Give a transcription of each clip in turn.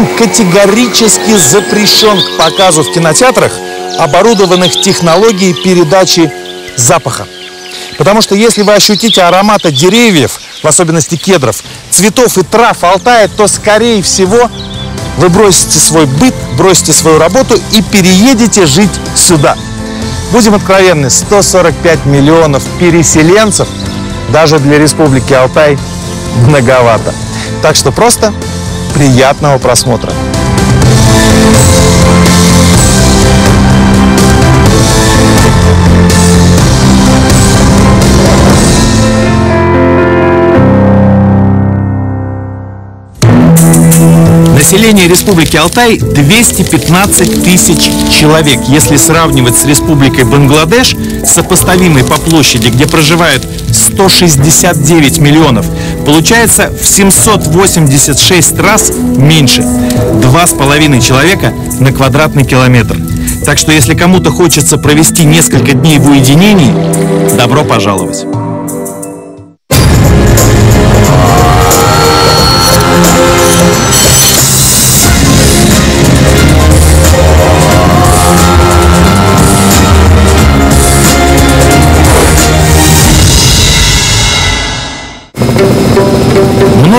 Фильм категорически запрещен к показу в кинотеатрах, оборудованных технологией передачи запаха. Потому что если вы ощутите ароматы деревьев, в особенности кедров, цветов и трав Алтая, то, скорее всего, вы бросите свой быт, бросите свою работу и переедете жить сюда. Будем откровенны, 145 миллионов переселенцев даже для Республики Алтай многовато. Так что просто приятного просмотра. Население Республики Алтай 215 тысяч человек. Если сравнивать с Республикой Бангладеш, сопоставимой по площади, где проживает 169 миллионов, получается в 786 раз меньше. Два с половиной человека на квадратный километр. Так что если кому-то хочется провести несколько дней в уединении, добро пожаловать.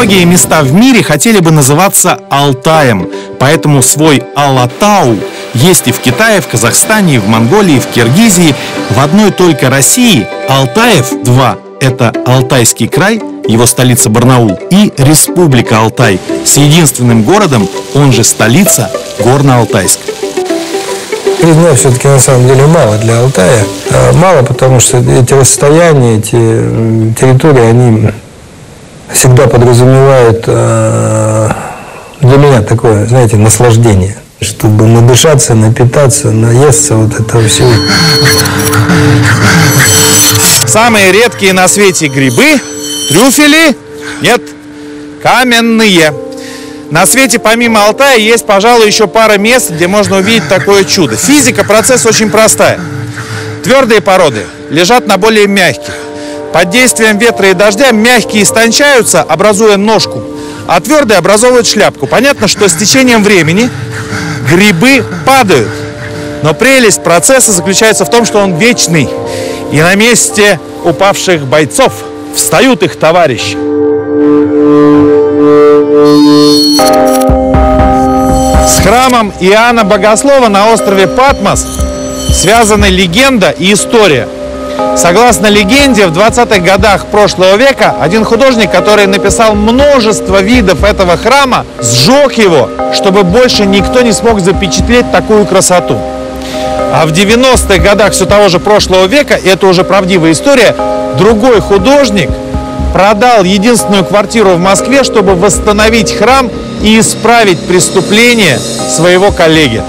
Многие места в мире хотели бы называться Алтаем, поэтому свой Алатау есть и в Китае, в Казахстане, и в Монголии, и в Киргизии. В одной только России Алтаев-2 – это Алтайский край, его столица Барнаул, и Республика Алтай с единственным городом, он же столица Горно-Алтайск. Три все-таки на самом деле мало для Алтая. А, мало, потому что эти расстояния, эти территории, они всегда подразумевают э, для меня такое, знаете, наслаждение. Чтобы надышаться, напитаться, наесться вот этого всего. Самые редкие на свете грибы, трюфели, нет, каменные. На свете помимо Алтая есть, пожалуй, еще пара мест, где можно увидеть такое чудо. Физика процесс очень простая. Твердые породы лежат на более мягких. Под действием ветра и дождя мягкие истончаются, образуя ножку, а твердые образовывают шляпку. Понятно, что с течением времени грибы падают. Но прелесть процесса заключается в том, что он вечный. И на месте упавших бойцов встают их товарищи. С храмом Иоанна Богослова на острове Патмос связаны легенда и история – Согласно легенде, в 20-х годах прошлого века один художник, который написал множество видов этого храма, сжег его, чтобы больше никто не смог запечатлеть такую красоту. А в 90-х годах все того же прошлого века, и это уже правдивая история, другой художник продал единственную квартиру в Москве, чтобы восстановить храм и исправить преступление своего коллеги.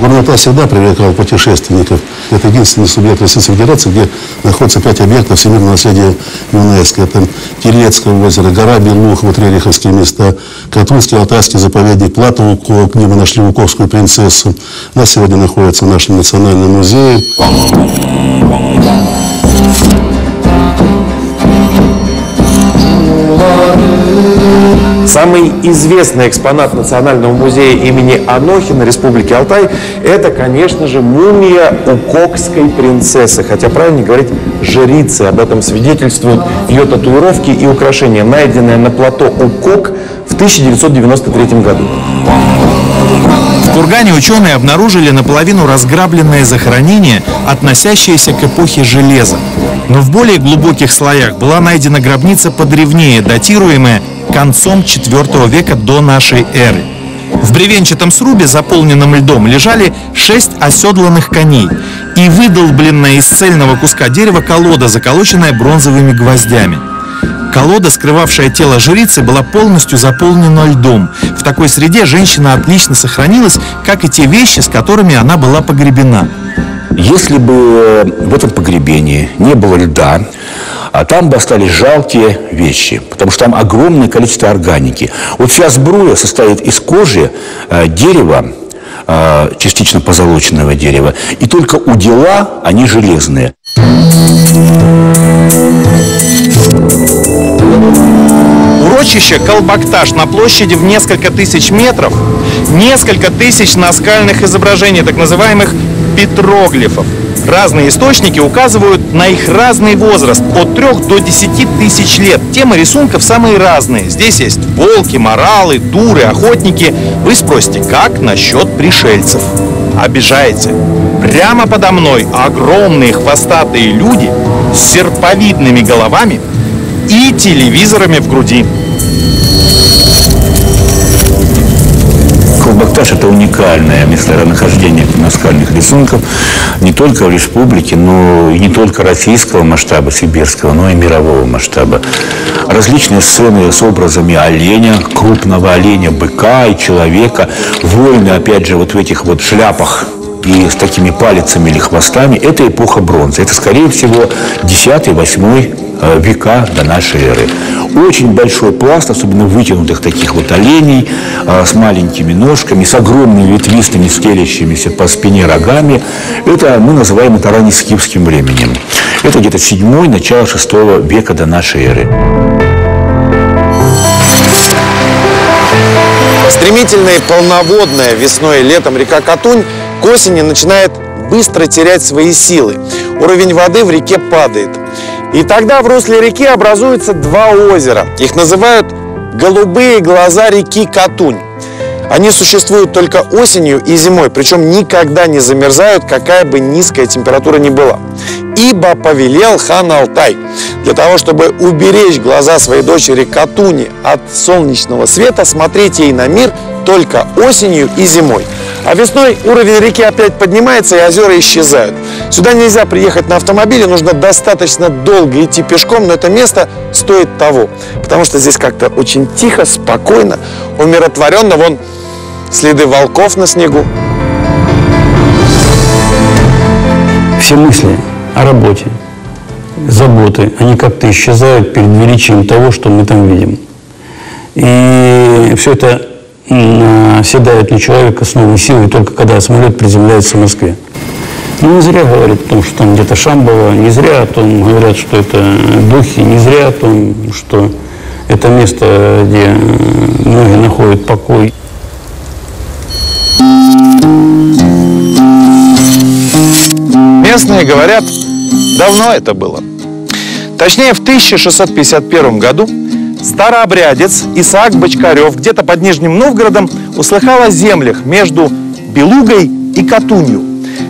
Горнота всегда привлекал путешественников. Это единственный субъект Российской Федерации, где находится пять объектов всемирного наследия ЮНЕСКО. Это Терецкое озеро, гора Белух, вот рериховские места, Катунский, Алтайский заповедник, Плата Укок, где мы нашли Уковскую принцессу. У нас сегодня находится в нашем национальном музее. Самый известный экспонат Национального музея имени Анохина Республики Алтай – это, конечно же, мумия укокской принцессы. Хотя правильно говорить жрицы. Об этом свидетельствуют ее татуировки и украшения, найденные на плато Укок в 1993 году. В Кургане ученые обнаружили наполовину разграбленное захоронение, относящееся к эпохе железа. Но в более глубоких слоях была найдена гробница подревнее, датируемая концом IV века до нашей эры. В бревенчатом срубе, заполненном льдом, лежали шесть оседланных коней и выдолбленная из цельного куска дерева колода, заколоченная бронзовыми гвоздями. Колода, скрывавшая тело жрицы, была полностью заполнена льдом. В такой среде женщина отлично сохранилась, как и те вещи, с которыми она была погребена. Если бы в этом погребении не было льда, а там бы остались жалкие вещи, потому что там огромное количество органики. Вот вся сбруя состоит из кожи, э, дерева, э, частично позолоченного дерева, и только удила, они железные. урочище Колбакташ на площади в несколько тысяч метров, несколько тысяч наскальных изображений, так называемых петроглифов. Разные источники указывают на их разный возраст, от 3 до 10 тысяч лет. Темы рисунков самые разные. Здесь есть волки, моралы, дуры, охотники. Вы спросите, как насчет пришельцев? Обижаете. Прямо подо мной огромные хвостатые люди с серповидными головами и телевизорами в груди. Колбакташ – это уникальное месторождение наскальных рисунков не только в республике, но и не только российского масштаба, сибирского, но и мирового масштаба. Различные сцены с образами оленя, крупного оленя, быка и человека, воины, опять же, вот в этих вот шляпах и с такими палицами или хвостами, это эпоха бронзы. Это, скорее всего, 10-8 э, века до нашей эры. Очень большой пласт, особенно вытянутых таких вот оленей э, с маленькими ножками, с огромными ветвистыми, стелящимися по спине рогами. Это мы называем это раннескифским временем. Это где-то 7 начало 6 века до нашей эры. Стремительная и полноводная весной и летом река Катунь к осени начинает быстро терять свои силы. Уровень воды в реке падает. И тогда в русле реки образуются два озера. Их называют «голубые глаза реки Катунь». Они существуют только осенью и зимой, причем никогда не замерзают, какая бы низкая температура ни была. Ибо повелел хан Алтай для того, чтобы уберечь глаза своей дочери Катуни от солнечного света, смотреть ей на мир только осенью и зимой. А весной уровень реки опять поднимается, и озера исчезают. Сюда нельзя приехать на автомобиле, нужно достаточно долго идти пешком, но это место стоит того. Потому что здесь как-то очень тихо, спокойно, умиротворенно. Вон следы волков на снегу. Все мысли о работе, заботы, они как-то исчезают перед величием того, что мы там видим. И все это оседает на человека с новой силой только когда самолет приземляется в Москве. Ну, не зря говорят о том, что там где-то Шамбова, не зря о том говорят, что это духи, не зря о том, что это место, где многие находят покой. Местные говорят, давно это было. Точнее, в 1651 году старообрядец Исаак Бочкарев где-то под Нижним Новгородом услыхал о землях между Белугой и Катунью,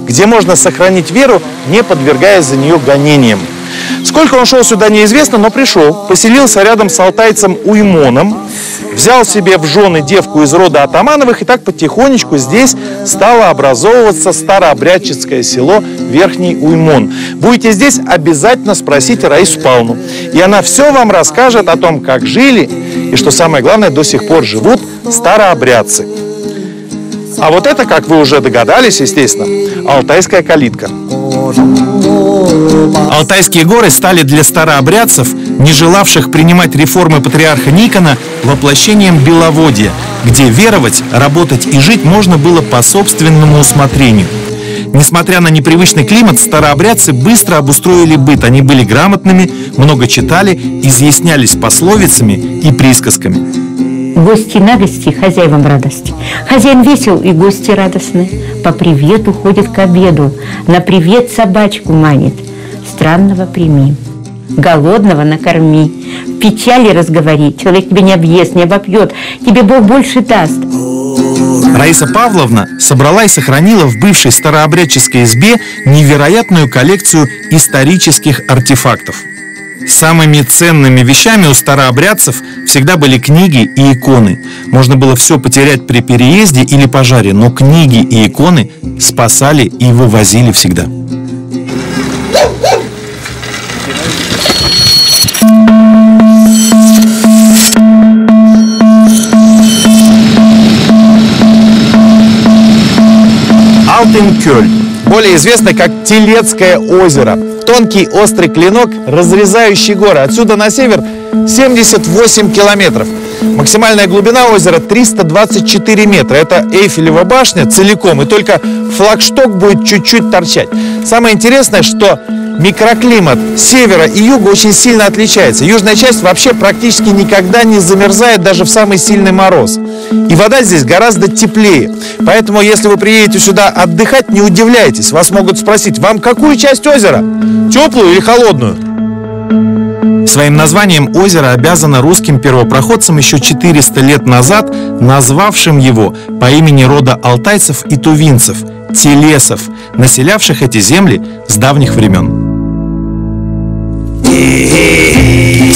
где можно сохранить веру, не подвергаясь за нее гонениям. Сколько он шел сюда, неизвестно, но пришел, поселился рядом с алтайцем Уймоном, взял себе в жены девку из рода Атамановых, и так потихонечку здесь стало образовываться старообрядческое село Верхний Уймон. Будете здесь, обязательно спросите Раису Павловну. И она все вам расскажет о том, как жили, и что самое главное, до сих пор живут старообрядцы. А вот это, как вы уже догадались, естественно, алтайская калитка. Алтайские горы стали для старообрядцев, не желавших принимать реформы патриарха Никона, воплощением беловодья, где веровать, работать и жить можно было по собственному усмотрению. Несмотря на непривычный климат, старообрядцы быстро обустроили быт. Они были грамотными, много читали, изъяснялись пословицами и присказками. Гости на гости, хозяевам радости. Хозяин весел, и гости радостны. По привету ходит к обеду, на привет собачку манит. Странного прими, голодного накорми, в печали разговори, человек тебя не объест, не обопьет, тебе Бог больше даст. Раиса Павловна собрала и сохранила в бывшей старообрядческой избе невероятную коллекцию исторических артефактов. Самыми ценными вещами у старообрядцев всегда были книги и иконы. Можно было все потерять при переезде или пожаре, но книги и иконы спасали и вывозили всегда. Более известный как Телецкое озеро. Тонкий острый клинок, разрезающий горы. Отсюда на север 78 километров. Максимальная глубина озера 324 метра. Это Эйфелева башня целиком, и только флагшток будет чуть-чуть торчать. Самое интересное, что Микроклимат севера и юга очень сильно отличается. Южная часть вообще практически никогда не замерзает даже в самый сильный мороз. И вода здесь гораздо теплее. Поэтому, если вы приедете сюда отдыхать, не удивляйтесь. Вас могут спросить, вам какую часть озера? Теплую или холодную? Своим названием озеро обязано русским первопроходцам еще 400 лет назад, назвавшим его по имени рода алтайцев и тувинцев – телесов, населявших эти земли с давних времен.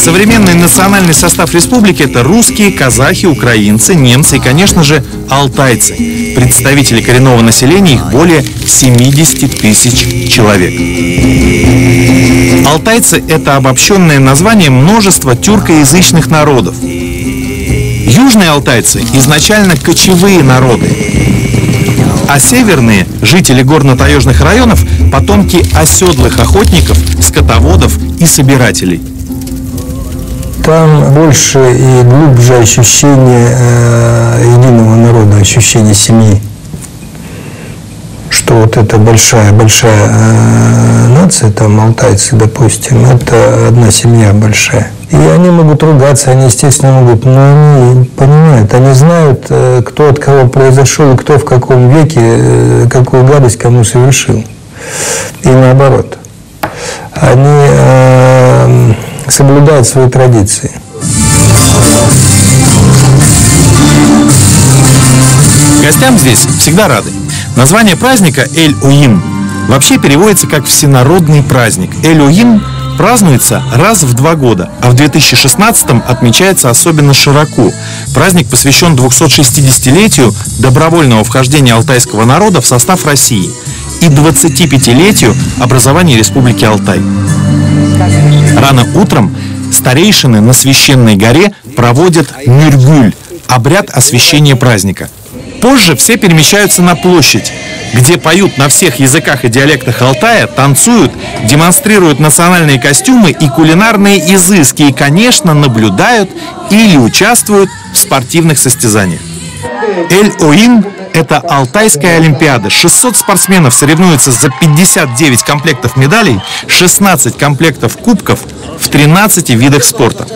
Современный национальный состав республики – это русские, казахи, украинцы, немцы и, конечно же, алтайцы. Представители коренного населения их более 70 тысяч человек. Алтайцы – это обобщенное название множества тюркоязычных народов. Южные алтайцы изначально кочевые народы, а северные – жители горно-таежных районов – потомки оседлых охотников, скотоводов и собирателей. Там больше и глубже ощущение э, единого народа, ощущение семьи. Что вот эта большая-большая э, нация, там алтайцы, допустим, это одна семья большая. И они могут ругаться, они, естественно, могут, но они понимают, они знают, э, кто от кого произошел кто в каком веке э, какую гадость кому совершил. И наоборот. Они э, соблюдают свои традиции. Гостям здесь всегда рады. Название праздника Эль-Уин вообще переводится как «всенародный праздник». Эль-Уин празднуется раз в два года, а в 2016 отмечается особенно широко. Праздник посвящен 260-летию добровольного вхождения алтайского народа в состав России и 25-летию образования Республики Алтай. Рано утром старейшины на священной горе проводят Мюргюль – обряд освящения праздника. Позже все перемещаются на площадь, где поют на всех языках и диалектах Алтая, танцуют, демонстрируют национальные костюмы и кулинарные изыски и, конечно, наблюдают или участвуют в спортивных состязаниях. Эль-Оин – это Алтайская Олимпиада. 600 спортсменов соревнуются за 59 комплектов медалей, 16 комплектов кубков в 13 видах спорта.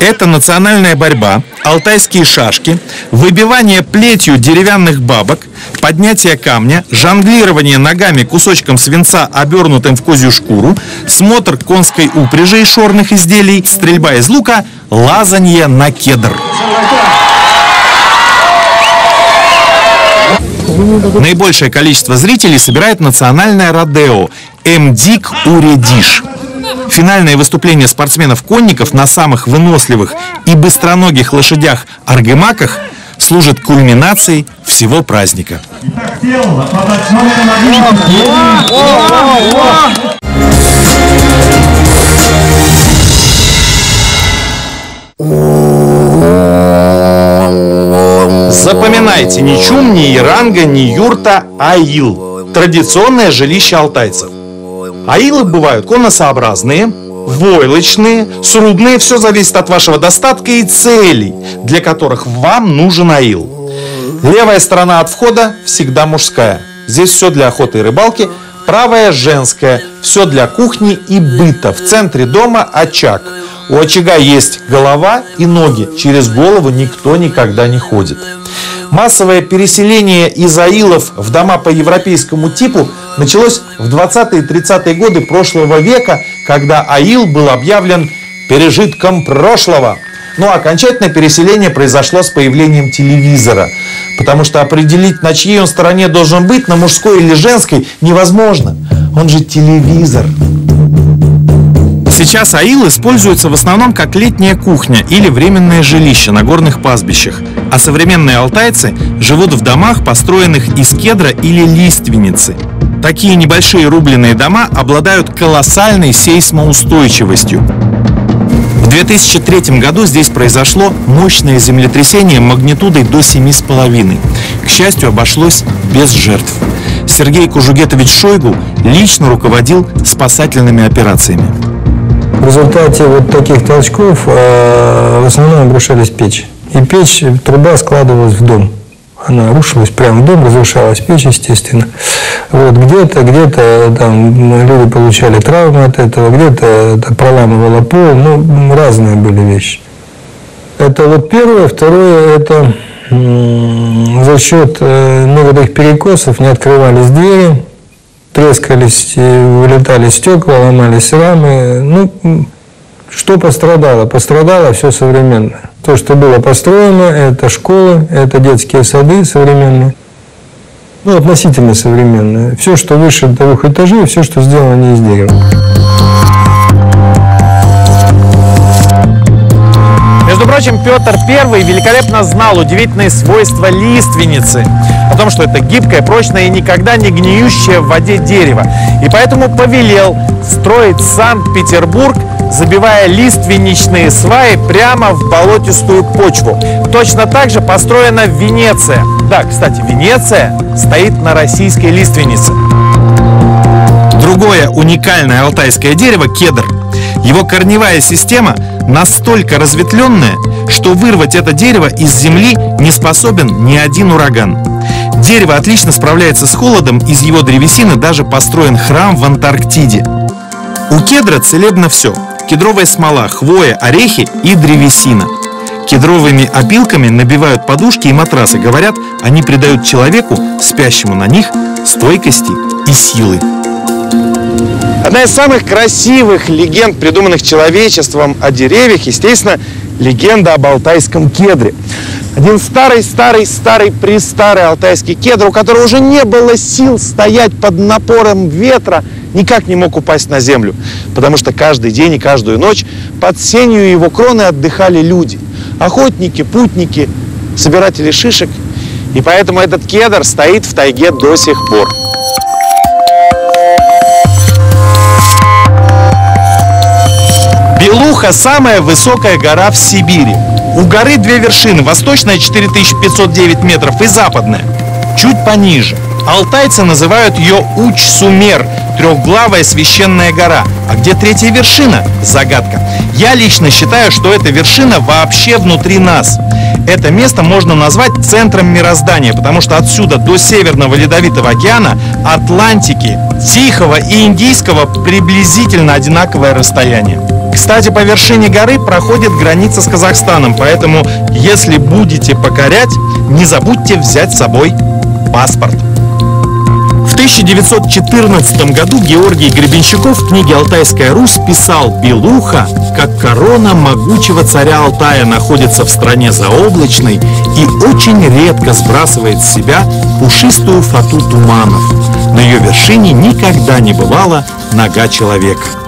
Это национальная борьба, алтайские шашки, выбивание плетью деревянных бабок, поднятие камня, жонглирование ногами кусочком свинца, обернутым в козью шкуру, смотр конской упряжи и шорных изделий, стрельба из лука, лазанье на кедр. Наибольшее количество зрителей собирает национальное Родео «Мдик Уредиш». Финальное выступление спортсменов-конников на самых выносливых и быстроногих лошадях-аргемаках служит кульминацией всего праздника. Запоминайте, ни чум, ни иранга, ни юрта, аил. Традиционное жилище алтайцев. Аилы бывают конусообразные, войлочные, срубные. Все зависит от вашего достатка и целей, для которых вам нужен аил. Левая сторона от входа всегда мужская. Здесь все для охоты и рыбалки. Правая женская. Все для кухни и быта. В центре дома очаг. У очага есть голова и ноги. Через голову никто никогда не ходит. Массовое переселение из аилов в дома по европейскому типу началось в 20-е и 30-е годы прошлого века, когда аил был объявлен пережитком прошлого. Но окончательное переселение произошло с появлением телевизора. Потому что определить, на чьей он стороне должен быть, на мужской или женской, невозможно. Он же телевизор. Сейчас аил используется в основном как летняя кухня или временное жилище на горных пастбищах, а современные алтайцы живут в домах, построенных из кедра или лиственницы. Такие небольшие рубленые дома обладают колоссальной сейсмоустойчивостью. В 2003 году здесь произошло мощное землетрясение магнитудой до 7,5. К счастью, обошлось без жертв. Сергей Кужугетович Шойгу лично руководил спасательными операциями. В результате вот таких толчков э, в основном обрушались печь. И печь, труба складывалась в дом. Она рушилась прямо в дом, разрушалась печь, естественно. Вот где-то, где-то там люди получали травмы от этого, где-то проламывало пол, ну, разные были вещи. Это вот первое. Второе, это за счет э, некоторых перекосов не открывались двери, трескались, вылетали стекла, ломались рамы. Ну, что пострадало? Пострадало все современное. То, что было построено, это школы, это детские сады современные. Ну, относительно современные. Все, что выше двух этажей, все, что сделано не из дерева. Между прочим, Петр I великолепно знал удивительные свойства лиственницы. О том, что это гибкое, прочное и никогда не гниющее в воде дерево. И поэтому повелел строить Санкт-Петербург забивая лиственничные сваи прямо в болотистую почву. Точно так же построена Венеция. Да, кстати, Венеция стоит на российской лиственнице. Другое уникальное алтайское дерево – кедр. Его корневая система настолько разветвленная, что вырвать это дерево из земли не способен ни один ураган. Дерево отлично справляется с холодом, из его древесины даже построен храм в Антарктиде. У кедра целебно все – кедровая смола, хвоя, орехи и древесина. Кедровыми опилками набивают подушки и матрасы. Говорят, они придают человеку, спящему на них, стойкости и силы. Одна из самых красивых легенд, придуманных человечеством о деревьях, естественно, легенда об алтайском кедре. Один старый-старый-старый престарый алтайский кедр, у которого уже не было сил стоять под напором ветра, никак не мог упасть на землю, потому что каждый день и каждую ночь под сенью его кроны отдыхали люди. Охотники, путники, собиратели шишек. И поэтому этот кедр стоит в тайге до сих пор. Белуха – самая высокая гора в Сибири. У горы две вершины, восточная 4509 метров и западная, чуть пониже. Алтайцы называют ее Уч-Сумер, трехглавая священная гора. А где третья вершина? Загадка. Я лично считаю, что эта вершина вообще внутри нас. Это место можно назвать центром мироздания, потому что отсюда до Северного Ледовитого океана, Атлантики, Тихого и Индийского приблизительно одинаковое расстояние. Кстати, по вершине горы проходит граница с Казахстаном, поэтому, если будете покорять, не забудьте взять с собой паспорт. В 1914 году Георгий Гребенщиков в книге «Алтайская Русь» писал «Белуха, как корона могучего царя Алтая, находится в стране заоблачной и очень редко сбрасывает с себя пушистую фату туманов. На ее вершине никогда не бывала нога человека».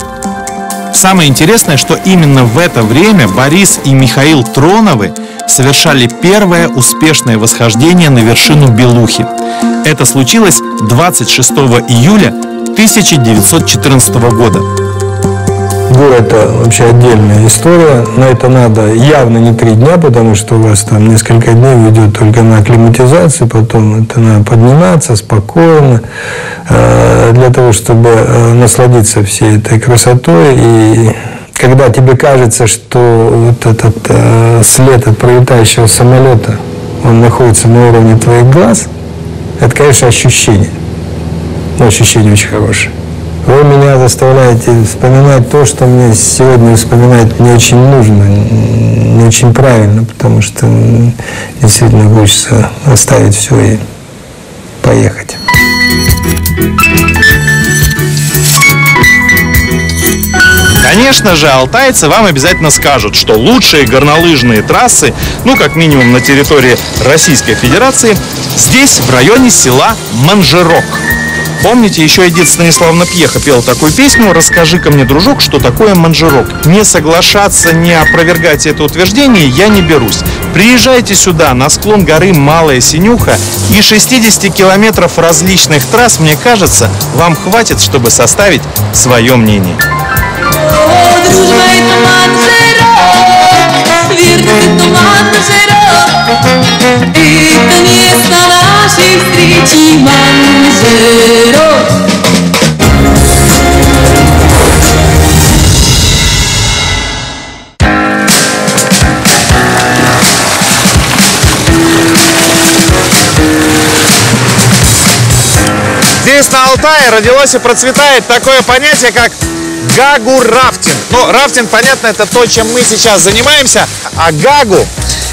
Самое интересное, что именно в это время Борис и Михаил Троновы совершали первое успешное восхождение на вершину Белухи. Это случилось 26 июля 1914 года. Гор – это вообще отдельная история. На это надо явно не три дня, потому что у вас там несколько дней уйдет только на акклиматизацию, потом это надо подниматься спокойно, э, для того, чтобы э, насладиться всей этой красотой. И когда тебе кажется, что вот этот э, след от пролетающего самолета, он находится на уровне твоих глаз, это, конечно, ощущение. Но ощущение очень хорошее. Вы меня заставляете вспоминать то, что мне сегодня вспоминать не очень нужно, не очень правильно, потому что действительно хочется оставить все и поехать. Конечно же, алтайцы вам обязательно скажут, что лучшие горнолыжные трассы, ну, как минимум на территории Российской Федерации, здесь, в районе села Манжерок. Помните, еще Эдит Станиславна Пьеха пела такую песню «Расскажи-ка мне, дружок, что такое манжерок». Не соглашаться, не опровергать это утверждение я не берусь. Приезжайте сюда, на склон горы Малая Синюха, и 60 километров различных трасс, мне кажется, вам хватит, чтобы составить свое мнение. Это вверх туман жиров. И, конечно, нашей встречи манжеров. Здесь на Алтае родилось и процветает такое понятие, как гагу-рафтинг. Ну, рафтинг, понятно, это то, чем мы сейчас занимаемся, а гагу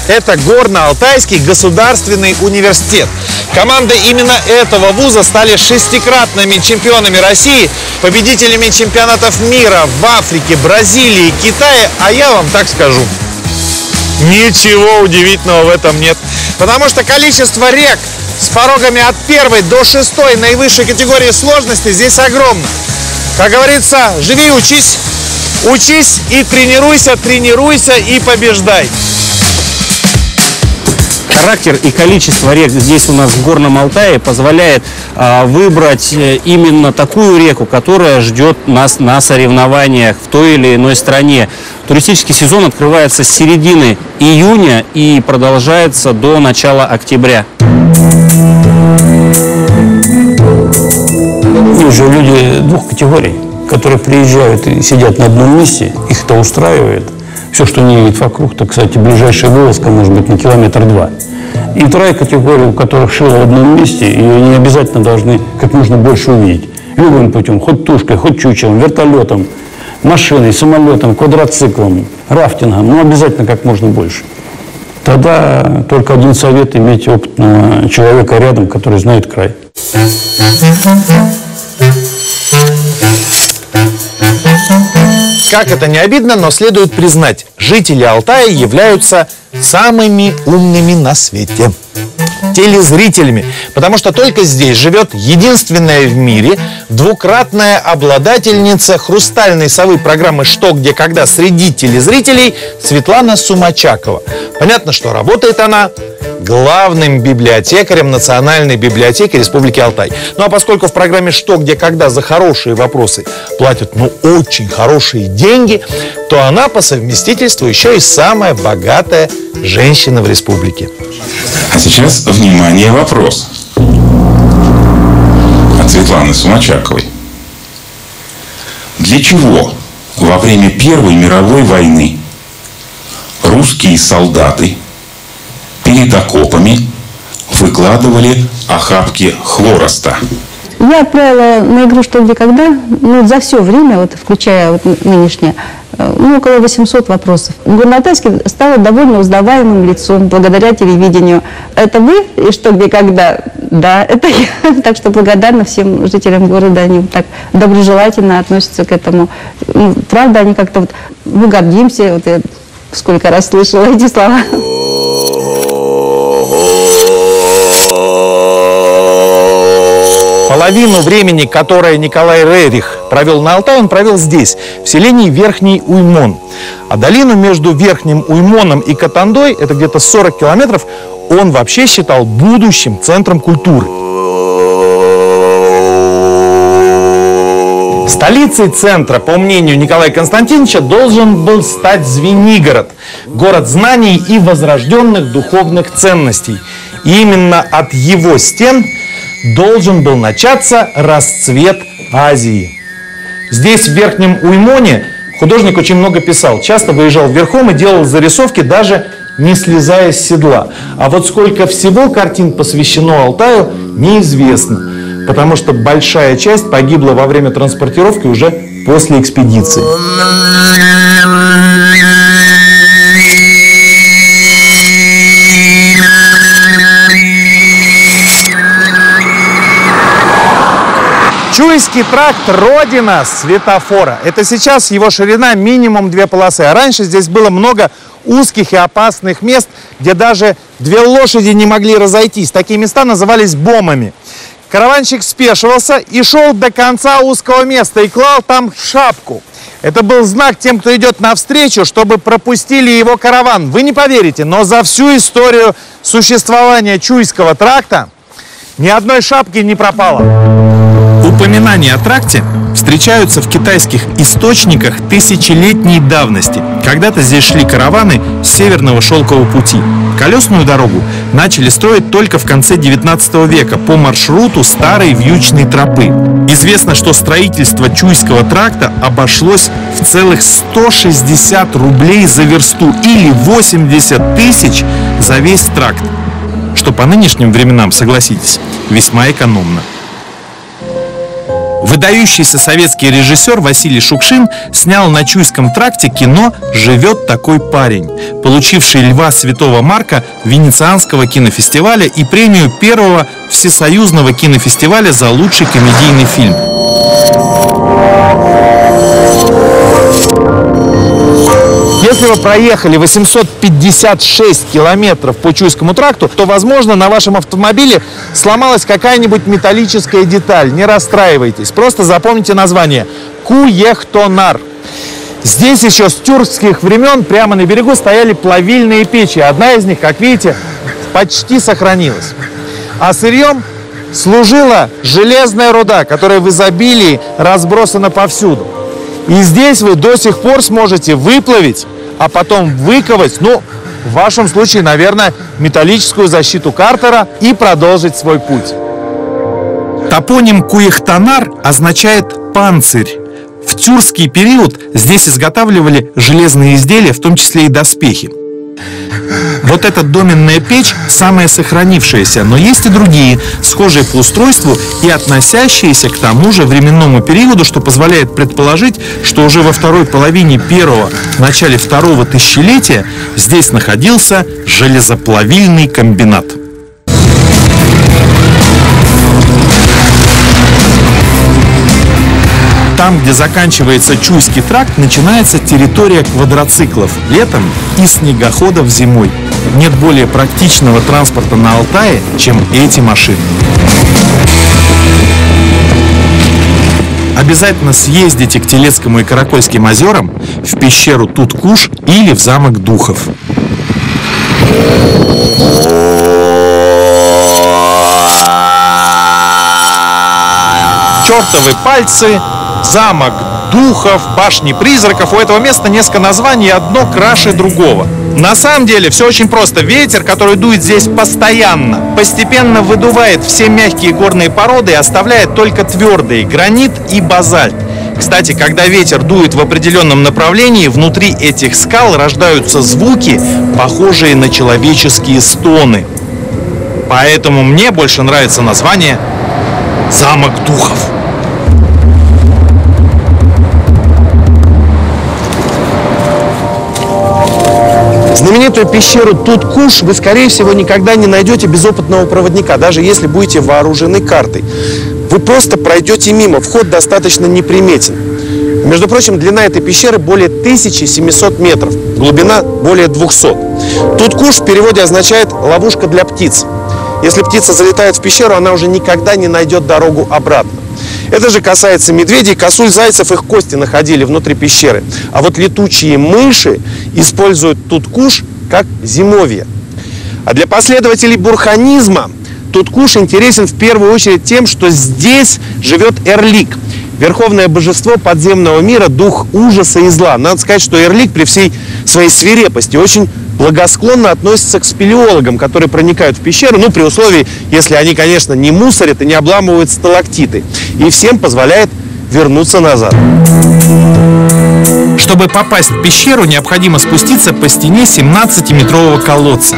это Горно-Алтайский государственный университет. Команды именно этого вуза стали шестикратными чемпионами России, победителями чемпионатов мира в Африке, Бразилии, Китае, а я вам так скажу. Ничего удивительного в этом нет, потому что количество рек с порогами от первой до шестой наивысшей категории сложности здесь огромно. Как говорится, живи, учись, учись и тренируйся, тренируйся и побеждай. Характер и количество рек здесь у нас в Горном Алтае позволяет а, выбрать э, именно такую реку, которая ждет нас на соревнованиях в той или иной стране. Туристический сезон открывается с середины июня и продолжается до начала октября. Уже люди двух категорий, которые приезжают и сидят на одном месте, их это устраивает. Все, что не видят вокруг, то, кстати, ближайшая вылазка может быть на километр два. И вторая категория, у которых шило в одном месте, и они обязательно должны как можно больше увидеть. Любым путем, хоть тушкой, хоть чучелом, вертолетом, машиной, самолетом, квадроциклом, рафтингом, но обязательно как можно больше. Тогда только один совет – иметь опытного человека рядом, который знает край. Как это не обидно, но следует признать, жители Алтая являются самыми умными на свете телезрителями, потому что только здесь живет единственная в мире двукратная обладательница хрустальной совы программы «Что, где, когда» среди телезрителей Светлана Сумачакова. Понятно, что работает она главным библиотекарем Национальной библиотеки Республики Алтай. Ну а поскольку в программе «Что, где, когда» за хорошие вопросы платят ну очень хорошие деньги, то она по совместительству еще и самая богатая женщина в республике. А сейчас, внимание, вопрос от Светланы Сумачаковой. Для чего во время Первой мировой войны русские солдаты перед окопами выкладывали охапки хвороста? Я отправила на игру «Что, где, когда» ну, за все время, вот, включая вот нынешнее, э, ну, около 800 вопросов. Горнотайский стал довольно узнаваемым лицом благодаря телевидению. Это вы и «Что, где, когда»? Да, это я. Так что благодарна всем жителям города, они так доброжелательно относятся к этому. Ну, правда, они как-то вот, мы гордимся, вот я сколько раз слышала эти слова. Половину времени, которое Николай Рерих провел на Алтае, он провел здесь, в селении Верхний Уймон. А долину между Верхним Уймоном и Катандой, это где-то 40 километров, он вообще считал будущим центром культуры. Столицей центра, по мнению Николая Константиновича, должен был стать Звенигород, город знаний и возрожденных духовных ценностей. И именно от его стен должен был начаться расцвет Азии. Здесь, в Верхнем Уймоне, художник очень много писал. Часто выезжал верхом и делал зарисовки, даже не слезая с седла. А вот сколько всего картин посвящено Алтаю, неизвестно. Потому что большая часть погибла во время транспортировки уже после экспедиции. Чуйский тракт – родина светофора. Это сейчас его ширина минимум две полосы. А раньше здесь было много узких и опасных мест, где даже две лошади не могли разойтись. Такие места назывались бомами. Караванщик спешивался и шел до конца узкого места и клал там шапку. Это был знак тем, кто идет навстречу, чтобы пропустили его караван. Вы не поверите, но за всю историю существования Чуйского тракта ни одной шапки не пропало. Упоминания о тракте встречаются в китайских источниках тысячелетней давности. Когда-то здесь шли караваны с Северного шелкового пути. Колесную дорогу начали строить только в конце 19 века по маршруту старой вьючной тропы. Известно, что строительство Чуйского тракта обошлось в целых 160 рублей за версту или 80 тысяч за весь тракт. Что по нынешним временам, согласитесь, весьма экономно. Выдающийся советский режиссер Василий Шукшин снял на Чуйском тракте кино «Живет такой парень», получивший Льва Святого Марка Венецианского кинофестиваля и премию первого всесоюзного кинофестиваля за лучший комедийный фильм. Если вы проехали 856 километров по Чуйскому тракту, то, возможно, на вашем автомобиле сломалась какая-нибудь металлическая деталь. Не расстраивайтесь, просто запомните название. Куехтонар. Здесь еще с тюркских времен прямо на берегу стояли плавильные печи. Одна из них, как видите, почти сохранилась. А сырьем служила железная руда, которая в изобилии разбросана повсюду. И здесь вы до сих пор сможете выплавить а потом выковать, ну, в вашем случае, наверное, металлическую защиту картера и продолжить свой путь. Топоним Куихтанар означает «панцирь». В тюркский период здесь изготавливали железные изделия, в том числе и доспехи. Вот эта доменная печь самая сохранившаяся, но есть и другие, схожие по устройству и относящиеся к тому же временному периоду, что позволяет предположить, что уже во второй половине первого, начале второго тысячелетия здесь находился железоплавильный комбинат. Там, где заканчивается Чуйский тракт, начинается территория квадроциклов летом и снегоходов зимой. Нет более практичного транспорта на Алтае, чем эти машины. Обязательно съездите к Телецкому и Каракольским озерам, в пещеру Туткуш или в замок Духов. Чертовы пальцы, замок духов, башни призраков. У этого места несколько названий, одно краше другого. На самом деле все очень просто. Ветер, который дует здесь постоянно, постепенно выдувает все мягкие горные породы и оставляет только твердые – гранит и базальт. Кстати, когда ветер дует в определенном направлении, внутри этих скал рождаются звуки, похожие на человеческие стоны. Поэтому мне больше нравится название «Замок духов». Знаменитую пещеру Туткуш вы, скорее всего, никогда не найдете без опытного проводника, даже если будете вооружены картой. Вы просто пройдете мимо, вход достаточно неприметен. Между прочим, длина этой пещеры более 1700 метров, глубина более 200. Туткуш в переводе означает «ловушка для птиц». Если птица залетает в пещеру, она уже никогда не найдет дорогу обратно. Это же касается медведей, косуль, зайцев, их кости находили внутри пещеры. А вот летучие мыши используют туткуш как зимовье. А для последователей бурханизма туткуш интересен в первую очередь тем, что здесь живет Эрлик, верховное божество подземного мира, дух ужаса и зла. Надо сказать, что Эрлик при всей своей свирепости очень благосклонно относится к спелеологам, которые проникают в пещеру, ну, при условии, если они, конечно, не мусорят и не обламывают сталактиты. И всем позволяет вернуться назад. Чтобы попасть в пещеру, необходимо спуститься по стене 17-метрового колодца.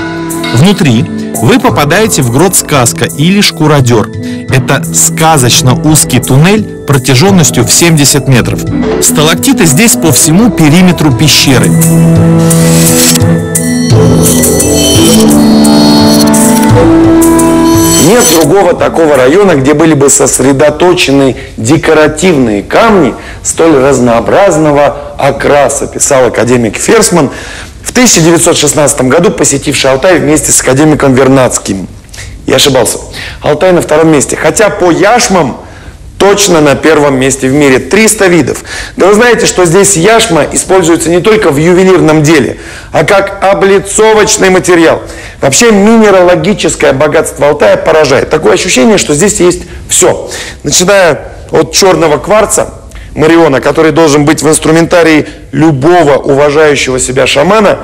Внутри вы попадаете в грот сказка или шкуродер. Это сказочно узкий туннель протяженностью в 70 метров. Сталактиты здесь по всему периметру пещеры. Нет другого такого района, где были бы сосредоточены декоративные камни столь разнообразного окраса, писал академик Ферсман, в 1916 году посетивший Алтай вместе с академиком Вернадским. Я ошибался. Алтай на втором месте. Хотя по яшмам точно на первом месте в мире. 300 видов. Да вы знаете, что здесь яшма используется не только в ювелирном деле, а как облицовочный материал. Вообще минералогическое богатство Алтая поражает. Такое ощущение, что здесь есть все. Начиная от черного кварца, Мариона, который должен быть в инструментарии любого уважающего себя шамана,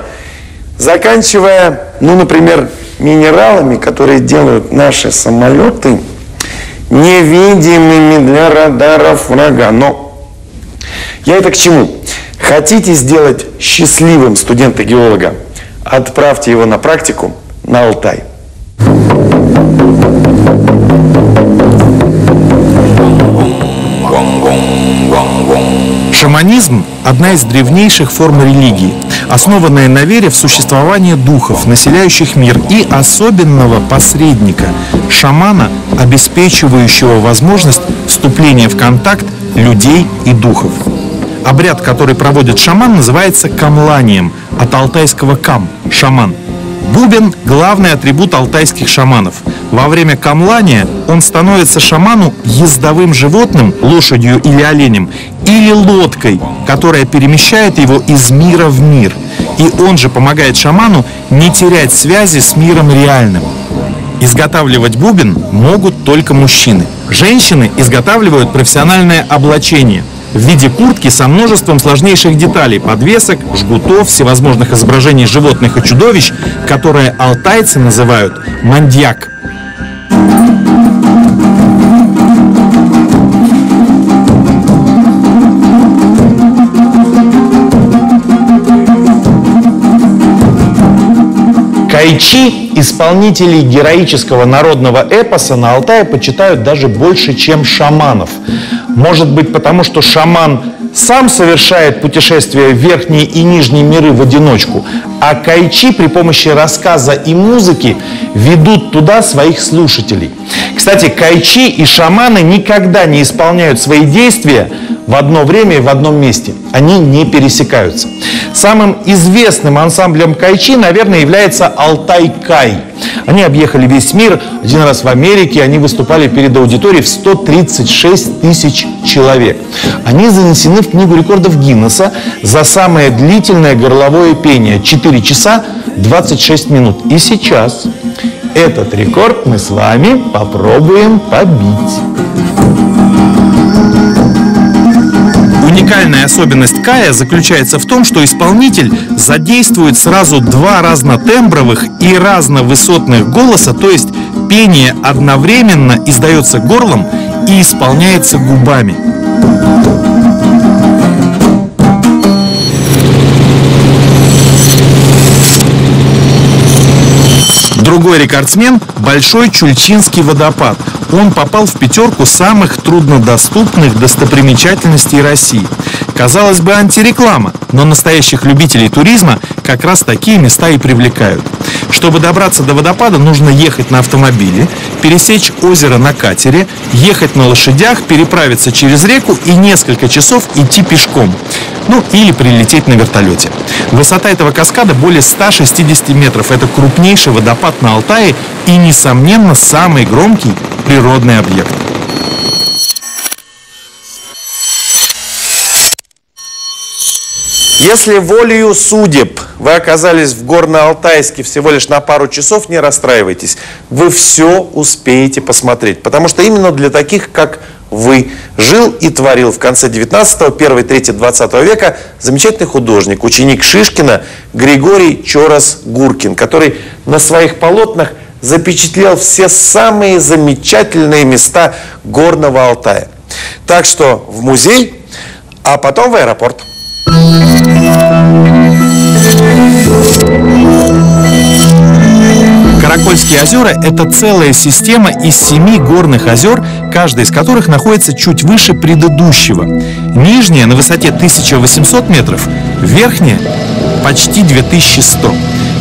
заканчивая, ну, например, минералами, которые делают наши самолеты – невидимыми для радаров врага. Но я это к чему? Хотите сделать счастливым студента-геолога? Отправьте его на практику на Алтай. Шаманизм – одна из древнейших форм религии, основанная на вере в существование духов, населяющих мир, и особенного посредника – шамана, обеспечивающего возможность вступления в контакт людей и духов. Обряд, который проводит шаман, называется камланием, от алтайского кам – шаман. Бубен – главный атрибут алтайских шаманов. Во время камлания он становится шаману ездовым животным, лошадью или оленем, или лодкой, которая перемещает его из мира в мир. И он же помогает шаману не терять связи с миром реальным. Изготавливать бубен могут только мужчины. Женщины изготавливают профессиональное облачение в виде куртки со множеством сложнейших деталей, подвесок, жгутов, всевозможных изображений животных и чудовищ, которые алтайцы называют мандьяк. Кайчи исполнителей героического народного эпоса на Алтае почитают даже больше, чем шаманов. Может быть, потому что шаман сам совершает путешествия в верхние и нижние миры в одиночку, а кайчи при помощи рассказа и музыки ведут туда своих слушателей. Кстати, кайчи и шаманы никогда не исполняют свои действия в одно время и в одном месте. Они не пересекаются. Самым известным ансамблем кайчи, наверное, является Алтай-Кай. Они объехали весь мир. Один раз в Америке они выступали перед аудиторией в 136 тысяч человек. Они занесены в Книгу рекордов Гиннесса за самое длительное горловое пение. 4 часа 26 минут. И сейчас этот рекорд мы с вами попробуем побить. Уникальная особенность Кая заключается в том, что исполнитель задействует сразу два разнотембровых и разновысотных голоса, то есть пение одновременно издается горлом и исполняется губами. Другой рекордсмен – Большой Чульчинский водопад. Он попал в пятерку самых труднодоступных достопримечательностей России. Казалось бы, антиреклама, но настоящих любителей туризма как раз такие места и привлекают. Чтобы добраться до водопада, нужно ехать на автомобиле, пересечь озеро на катере, ехать на лошадях, переправиться через реку и несколько часов идти пешком. Ну, или прилететь на вертолете. Высота этого каскада более 160 метров. Это крупнейший водопад на Алтае и, несомненно, самый громкий природный объект. Если волею судеб вы оказались в Горно-Алтайске всего лишь на пару часов, не расстраивайтесь. Вы все успеете посмотреть. Потому что именно для таких, как вы, жил и творил в конце 19-го, первой трети 20 века замечательный художник, ученик Шишкина Григорий Чорос-Гуркин, который на своих полотнах запечатлел все самые замечательные места Горного Алтая. Так что в музей, а потом в аэропорт. Каракольские озера – это целая система из семи горных озер, каждая из которых находится чуть выше предыдущего. Нижняя на высоте 1800 метров, верхняя – почти 2100.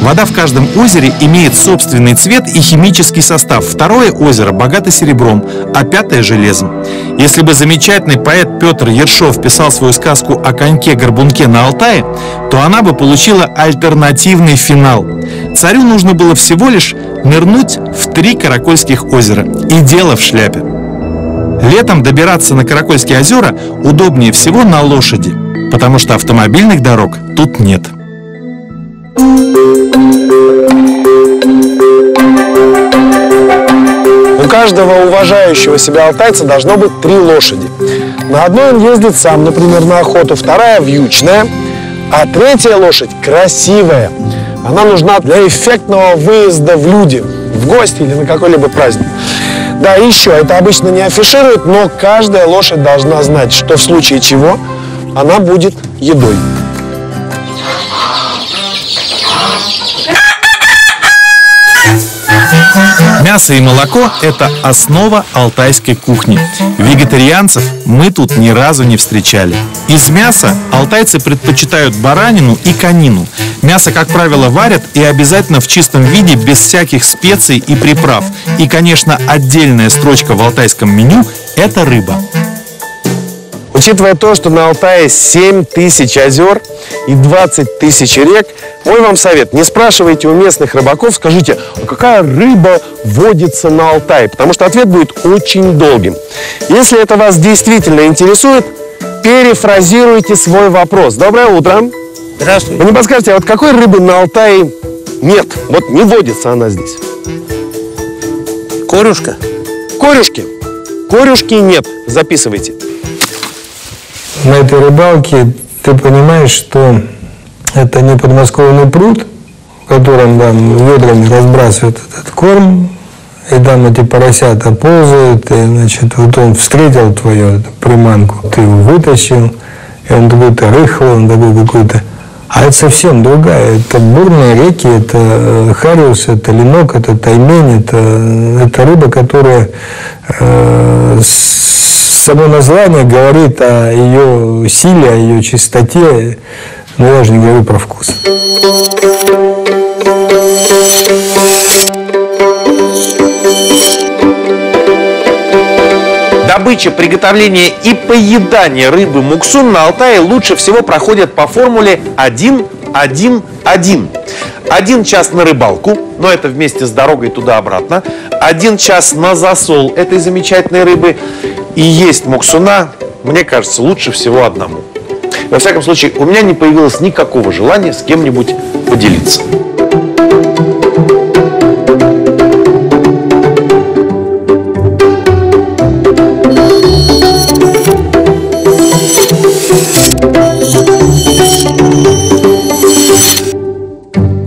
Вода в каждом озере имеет собственный цвет и химический состав. Второе озеро богато серебром, а пятое – железом. Если бы замечательный поэт Петр Ершов писал свою сказку о коньке-горбунке на Алтае, то она бы получила альтернативный финал. Царю нужно было всего лишь нырнуть в три Каракольских озера. И дело в шляпе. Летом добираться на Каракольские озера удобнее всего на лошади, потому что автомобильных дорог тут нет. У каждого уважающего себя алтайца должно быть три лошади. На одной он ездит сам, например, на охоту, вторая вьючная, а третья лошадь красивая. Она нужна для эффектного выезда в люди, в гости или на какой-либо праздник. Да, еще, это обычно не афишируют, но каждая лошадь должна знать, что в случае чего она будет едой. Мясо и молоко – это основа алтайской кухни. Вегетарианцев мы тут ни разу не встречали. Из мяса алтайцы предпочитают баранину и конину. Мясо, как правило, варят и обязательно в чистом виде, без всяких специй и приправ. И, конечно, отдельная строчка в алтайском меню – это рыба. Учитывая то, что на Алтае 7 тысяч озер и 20 тысяч рек, мой вам совет, не спрашивайте у местных рыбаков, скажите, а какая рыба водится на Алтае, потому что ответ будет очень долгим. Если это вас действительно интересует, перефразируйте свой вопрос. Доброе утро. Здравствуйте. Вы не подскажете, а вот какой рыбы на Алтае нет? Вот не водится она здесь. Корюшка? Корюшки. Корюшки нет. Записывайте на этой рыбалке ты понимаешь, что это не подмосковный пруд, в котором там ведрами разбрасывают этот корм, и там эти поросята ползают, и, значит, вот он встретил твою приманку, ты его вытащил, и он такой-то рыхлый, он такой какой-то... А это совсем другая. Это бурные реки, это э, хариус, это ленок, это таймень, это, это рыба, которая э, само название говорит о ее силе, о ее чистоте, но я же не говорю про вкус. Добыча, приготовление и поедание рыбы муксун на Алтае лучше всего проходят по формуле 1-1-1. Один час на рыбалку, но это вместе с дорогой туда-обратно. Один час на засол этой замечательной рыбы. И есть муксуна, мне кажется, лучше всего одному. Во всяком случае, у меня не появилось никакого желания с кем-нибудь поделиться.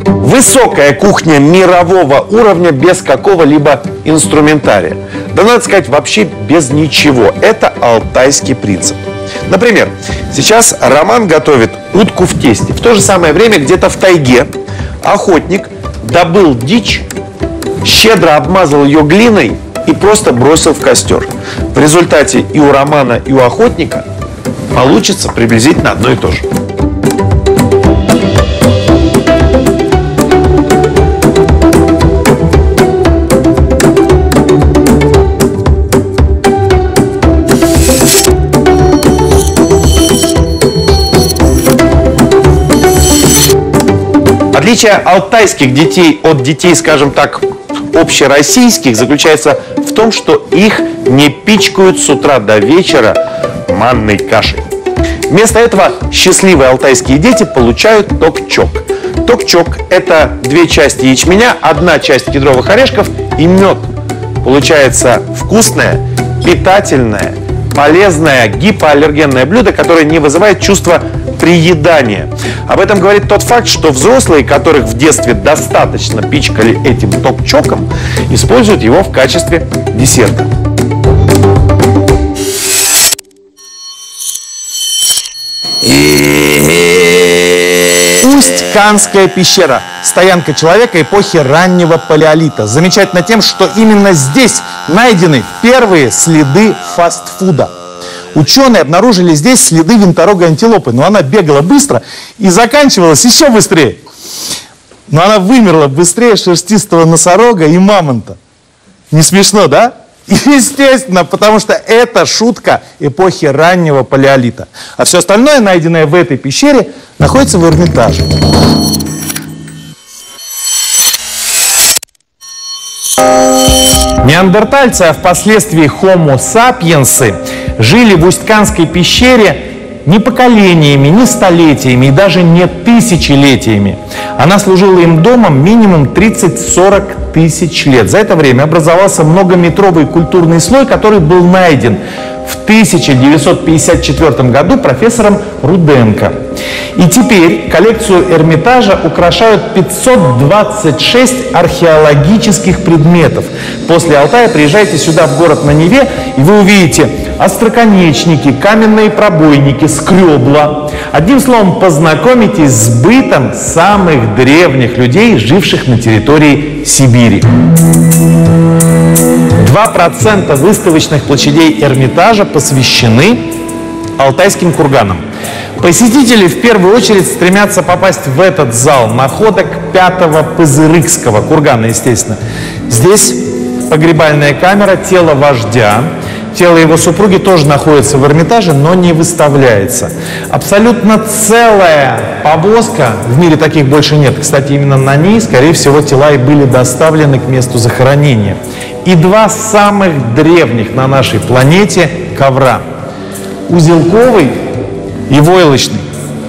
Высокая кухня мирового уровня без какого-либо инструментария. Да надо сказать, вообще без ничего. Это алтайский принцип. Например, сейчас Роман готовит утку в тесте. В то же самое время где-то в тайге охотник добыл дичь, щедро обмазал ее глиной и просто бросил в костер. В результате и у Романа, и у охотника получится приблизительно одно и то же. Отличие алтайских детей от детей, скажем так, общероссийских заключается в том, что их не пичкают с утра до вечера манной кашей. Вместо этого счастливые алтайские дети получают токчок. Токчок – это две части ячменя, одна часть кедровых орешков и мед. Получается вкусное, питательное, полезное гипоаллергенное блюдо, которое не вызывает чувства приедания. Об этом говорит тот факт, что взрослые, которых в детстве достаточно пичкали этим ток-чоком, используют его в качестве десерта. Усть-Канская пещера. Стоянка человека эпохи раннего палеолита. Замечательно тем, что именно здесь найдены первые следы фастфуда. Ученые обнаружили здесь следы винторогой антилопы, но она бегала быстро и заканчивалась еще быстрее. Но она вымерла быстрее шерстистого носорога и мамонта. Не смешно, да? Естественно, потому что это шутка эпохи раннего палеолита. А все остальное, найденное в этой пещере, находится в Эрмитаже. Неандертальцы, а впоследствии Homo sapiens, жили в Усть-Канской пещере не поколениями, не столетиями и даже не тысячелетиями. Она служила им домом минимум 30-40 тысяч лет. За это время образовался многометровый культурный слой, который был найден в 1954 году профессором Руденко. И теперь коллекцию Эрмитажа украшают 526 археологических предметов. После Алтая приезжайте сюда, в город на Неве, и вы увидите остроконечники, каменные пробойники, скребла. Одним словом, познакомитесь с бытом самых древних людей, живших на территории Сибири. 2% выставочных площадей Эрмитажа посвящены алтайским курганам. Посетители в первую очередь стремятся попасть в этот зал находок пятого Пызырыкского кургана, естественно. Здесь погребальная камера, тело вождя, тело его супруги тоже находится в Эрмитаже, но не выставляется. Абсолютно целая повозка, в мире таких больше нет. Кстати, именно на ней, скорее всего, тела и были доставлены к месту захоронения. И два самых древних на нашей планете ковра. Узелковый и войлочный.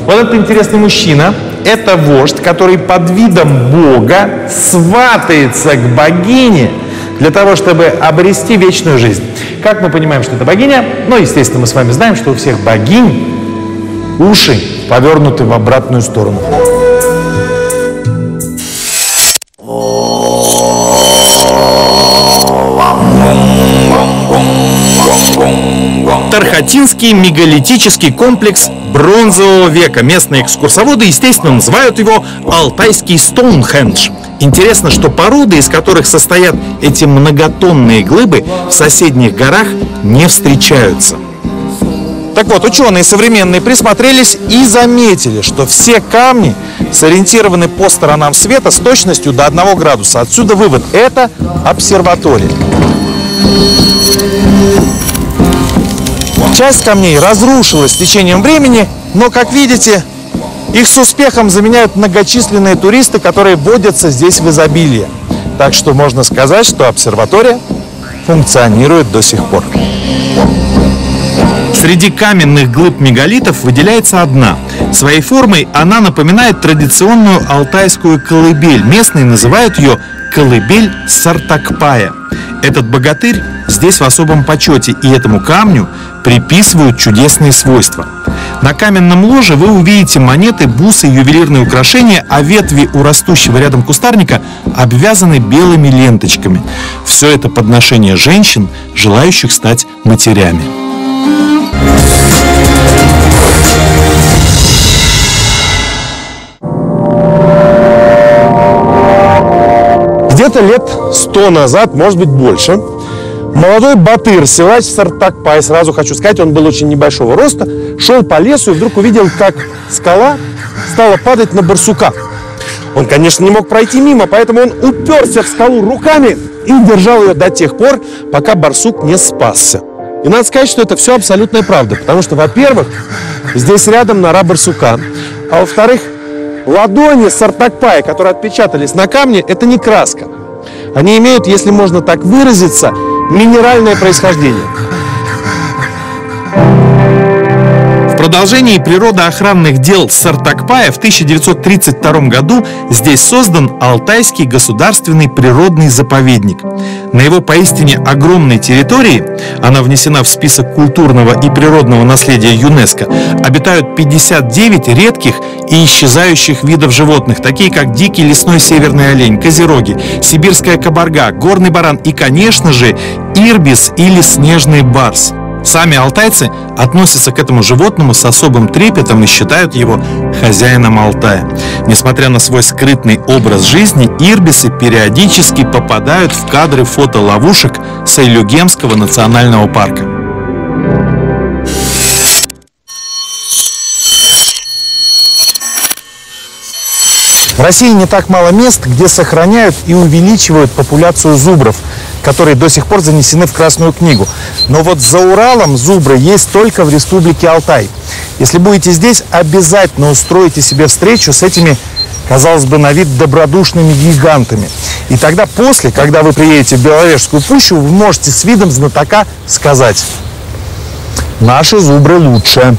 Вот этот интересный мужчина – это вождь, который под видом Бога сватается к богине для того, чтобы обрести вечную жизнь. Как мы понимаем, что это богиня? Ну, естественно, мы с вами знаем, что у всех богинь уши повернуты в обратную сторону. Тархатинский мегалитический комплекс бронзового века. Местные экскурсоводы, естественно, называют его Алтайский Стоунхендж. Интересно, что породы, из которых состоят эти многотонные глыбы, в соседних горах не встречаются. Так вот, ученые современные присмотрелись и заметили, что все камни сориентированы по сторонам света с точностью до 1 градуса. Отсюда вывод – это обсерватория. Часть камней разрушилась с течением времени, но, как видите, их с успехом заменяют многочисленные туристы, которые водятся здесь в изобилии. Так что можно сказать, что обсерватория функционирует до сих пор. Среди каменных глыб мегалитов выделяется одна. Своей формой она напоминает традиционную алтайскую колыбель. Местные называют ее колыбель Сартакпая. Этот богатырь здесь в особом почете, и этому камню приписывают чудесные свойства. На каменном ложе вы увидите монеты, бусы, ювелирные украшения, а ветви у растущего рядом кустарника обвязаны белыми ленточками. Все это подношение женщин, желающих стать матерями. Где-то лет сто назад, может быть больше, молодой батыр, силач Сартакпай, сразу хочу сказать, он был очень небольшого роста, шел по лесу и вдруг увидел, как скала стала падать на барсука. Он, конечно, не мог пройти мимо, поэтому он уперся в скалу руками и держал ее до тех пор, пока барсук не спасся. И надо сказать, что это все абсолютная правда, потому что, во-первых, здесь рядом нора барсука, а во-вторых, ладони Сартакпая, которые отпечатались на камне, это не краска. Они имеют, если можно так выразиться, минеральное происхождение. Продолжении природоохранных дел Сартакпая в 1932 году здесь создан Алтайский государственный природный заповедник. На его поистине огромной территории, она внесена в список культурного и природного наследия ЮНЕСКо, обитают 59 редких и исчезающих видов животных, такие как дикий лесной северный олень, козероги, сибирская кабарга, горный баран и, конечно же, ирбис или снежный барс. Сами алтайцы относятся к этому животному с особым трепетом и считают его хозяином Алтая. Несмотря на свой скрытный образ жизни, ирбисы периодически попадают в кадры фотоловушек Сайлюгемского национального парка. В России не так мало мест, где сохраняют и увеличивают популяцию зубров, которые до сих пор занесены в Красную книгу. Но вот за Уралом зубры есть только в Республике Алтай. Если будете здесь, обязательно устройте себе встречу с этими, казалось бы, на вид добродушными гигантами. И тогда после, когда вы приедете в Беловежскую пущу, вы можете с видом знатока сказать «Наши зубры лучше».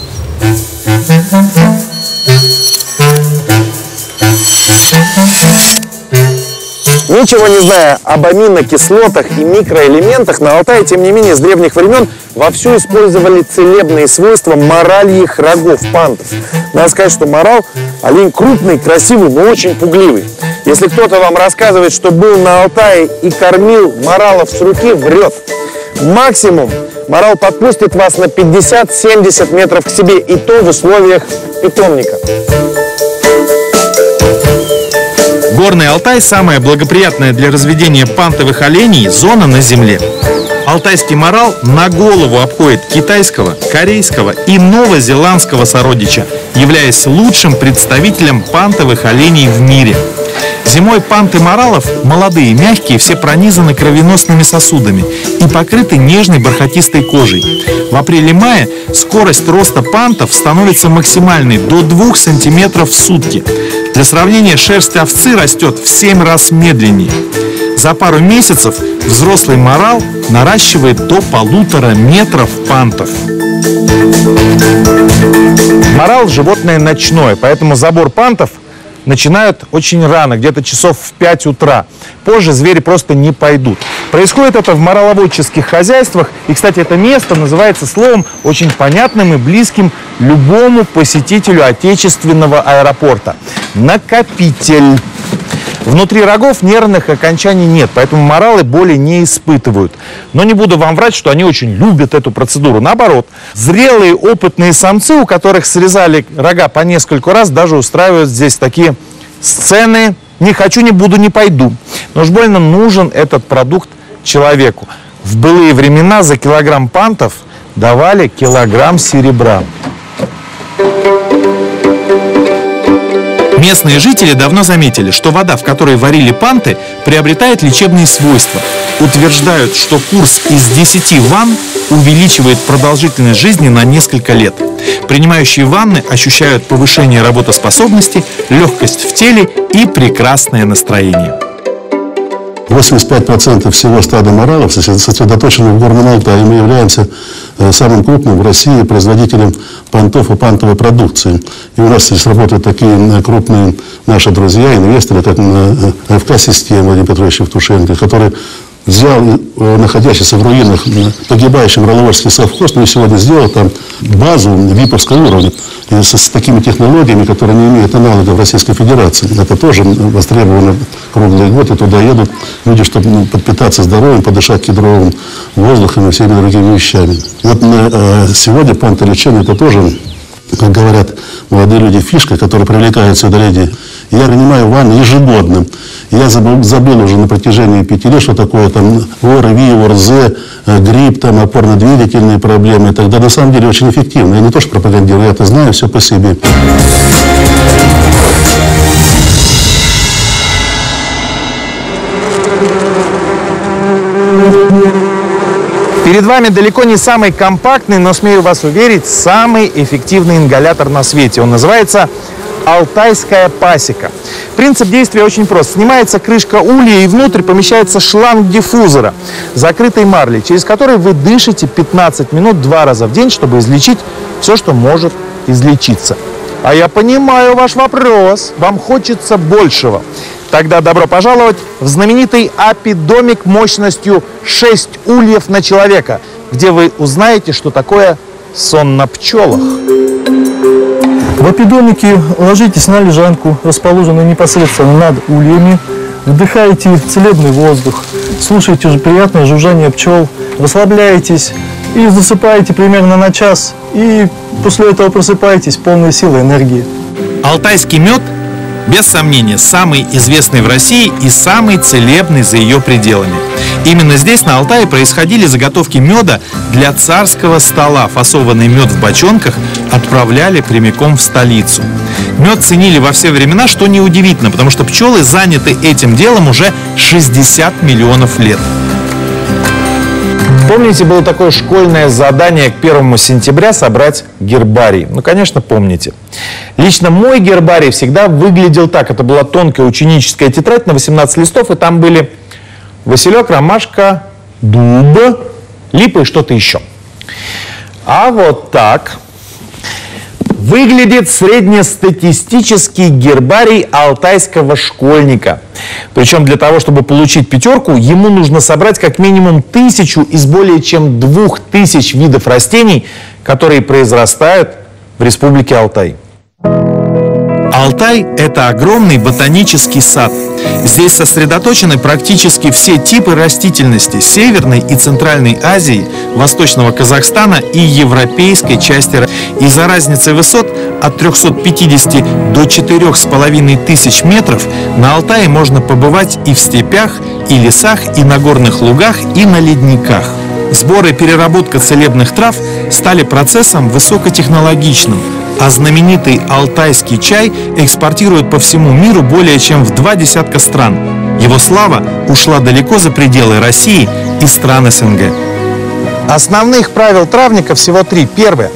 Ничего не зная об аминокислотах и микроэлементах, на Алтае, тем не менее, с древних времен вовсю использовали целебные свойства моральих рогов, пантов. Надо сказать, что морал – олень крупный, красивый, но очень пугливый. Если кто-то вам рассказывает, что был на Алтае и кормил моралов с руки, врет. Максимум Морал подпустит вас на 50-70 метров к себе, и то в условиях питомника. Горный Алтай – самая благоприятная для разведения пантовых оленей зона на Земле. Алтайский морал на голову обходит китайского, корейского и новозеландского сородича, являясь лучшим представителем пантовых оленей в мире. Зимой панты моралов, молодые, мягкие, все пронизаны кровеносными сосудами и покрыты нежной бархатистой кожей. В апреле-мае скорость роста пантов становится максимальной до 2 см в сутки. Для сравнения, шерсть овцы растет в 7 раз медленнее. За пару месяцев взрослый морал наращивает до полутора метров пантов. Морал – животное ночное, поэтому забор пантов начинают очень рано, где-то часов в 5 утра. Позже звери просто не пойдут. Происходит это в мораловодческих хозяйствах. И, кстати, это место называется словом очень понятным и близким любому посетителю отечественного аэропорта. Накопитель. Внутри рогов нервных окончаний нет, поэтому моралы боли не испытывают. Но не буду вам врать, что они очень любят эту процедуру. Наоборот, зрелые опытные самцы, у которых срезали рога по нескольку раз, даже устраивают здесь такие сцены «не хочу, не буду, не пойду». Но уж больно нужен этот продукт человеку. В былые времена за килограмм пантов давали килограмм серебра. Местные жители давно заметили, что вода, в которой варили панты, приобретает лечебные свойства. Утверждают, что курс из 10 ванн увеличивает продолжительность жизни на несколько лет. Принимающие ванны ощущают повышение работоспособности, легкость в теле и прекрасное настроение. 85% всего стада моралов сосредоточено в Горном Алтае. Мы являемся э, самым крупным в России производителем понтов и понтовой продукции. И у нас здесь работают такие э, крупные наши друзья, инвесторы, как э, ФК-система Владимир Петрович Евтушенко, которые взял э, находящийся в руинах погибающий Мроловский совхоз, но сегодня сделал там базу виповского уровня с, с такими технологиями, которые не имеют аналогов в Российской Федерации. Это тоже востребовано круглый год, и туда едут люди, чтобы ну, подпитаться здоровьем, подышать кедровым воздухом и всеми другими вещами. Вот на, э, сегодня понтолечение это тоже как говорят молодые люди, фишка, которая привлекает сюда люди. Я принимаю ванну ежегодно. Я забыл, забыл уже на протяжении пяти лет, что такое там ОРВИ, ОРЗ, э, грипп, там опорно-двигательные проблемы. Тогда на самом деле очень эффективно. Я не то, что пропагандирую, я это знаю все по себе. Перед вами далеко не самый компактный, но, смею вас уверить, самый эффективный ингалятор на свете. Он называется Алтайская пасека. Принцип действия очень прост. Снимается крышка улья и внутрь помещается шланг диффузора, закрытой марлей, через который вы дышите 15 минут два раза в день, чтобы излечить все, что может излечиться. А я понимаю ваш вопрос. Вам хочется большего. Тогда добро пожаловать в знаменитый апидомик мощностью 6 ульев на человека, где вы узнаете, что такое сон на пчелах. В апидомике ложитесь на лежанку, расположенную непосредственно над ульями, вдыхаете целебный воздух, слушаете уже приятное жужжание пчел, расслабляетесь и засыпаете примерно на час, и после этого просыпаетесь полной силы энергии. Алтайский мед без сомнения, самый известный в России и самый целебный за ее пределами. Именно здесь, на Алтае, происходили заготовки меда для царского стола. Фасованный мед в бочонках отправляли прямиком в столицу. Мед ценили во все времена, что неудивительно, потому что пчелы заняты этим делом уже 60 миллионов лет. Помните, было такое школьное задание к первому сентября собрать гербарий? Ну, конечно, помните. Лично мой гербарий всегда выглядел так. Это была тонкая ученическая тетрадь на 18 листов, и там были Василек, Ромашка, Дуб, Липа и что-то еще. А вот так выглядит среднестатистический гербарий алтайского школьника. Причем для того, чтобы получить пятерку, ему нужно собрать как минимум тысячу из более чем двух тысяч видов растений, которые произрастают в республике Алтай. Алтай – это огромный ботанический сад. Здесь сосредоточены практически все типы растительности Северной и Центральной Азии, Восточного Казахстана и европейской части. Из-за разницы высот от 350 до 4,5 тысяч метров на Алтае можно побывать и в степях, и лесах, и на горных лугах, и на ледниках. Сбор и переработка целебных трав стали процессом высокотехнологичным, а знаменитый алтайский чай экспортируют по всему миру более чем в два десятка стран. Его слава ушла далеко за пределы России и стран СНГ. Основных правил травника всего три. Первое.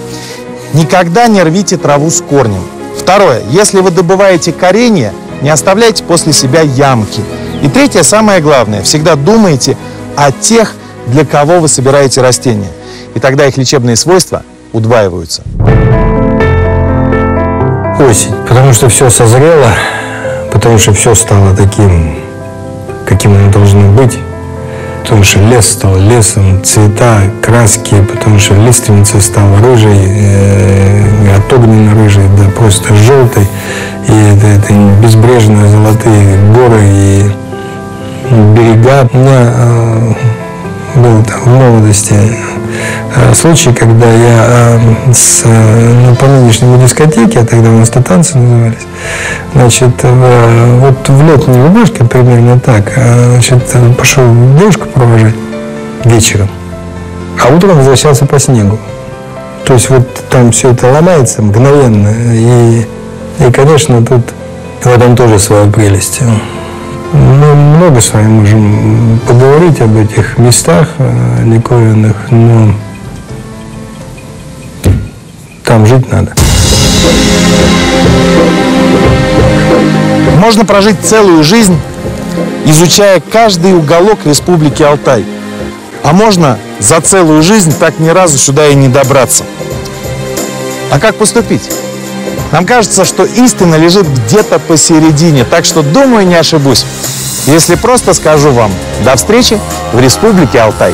Никогда не рвите траву с корнем. Второе. Если вы добываете коренья, не оставляйте после себя ямки. И третье, самое главное, всегда думайте о тех, для кого вы собираете растения. И тогда их лечебные свойства удваиваются. Осень, потому что все созрело, потому что все стало таким, каким оно должно быть. Потому что лес стал лесом, цвета, краски, потому что лиственница стала рыжей, э, от огненно-рыжей до просто желтой. И это, это безбрежные золотые горы и берега. У меня э, был там, в молодости случай, когда я э, с, ну, по нынешнему дискотеке, а тогда у нас танцы назывались, значит, в, вот в летней рубашке примерно так, значит, пошел девушку провожать вечером, а утром возвращался по снегу. То есть вот там все это ломается мгновенно, и, и конечно, тут в этом тоже своя прелесть. Мы много с вами можем поговорить об этих местах э, диковинных, но там жить надо. Можно прожить целую жизнь, изучая каждый уголок Республики Алтай. А можно за целую жизнь так ни разу сюда и не добраться. А как поступить? Нам кажется, что истина лежит где-то посередине, так что, думаю, не ошибусь, если просто скажу вам «до встречи в Республике Алтай».